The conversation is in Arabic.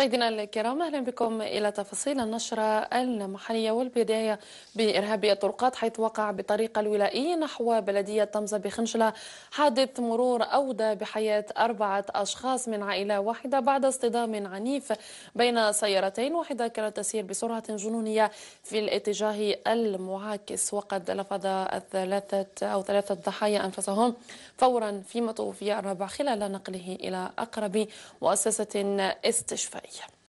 مشاهدينا الكرام أهلا بكم إلى تفاصيل النشرة المحلية والبداية بارهابيه الطرقات حيث وقع بالطريق الولائي نحو بلدية طمزة بخنشله حادث مرور أودى بحياة أربعة أشخاص من عائلة واحدة بعد اصطدام عنيف بين سيارتين. واحدة كانت تسير بسرعة جنونية في الاتجاه المعاكس وقد لفظ الثلاثة أو ثلاثة ضحايا أنفسهم فورا في مطوف الرابع خلال نقله إلى أقرب مؤسسة استشفائية. 이제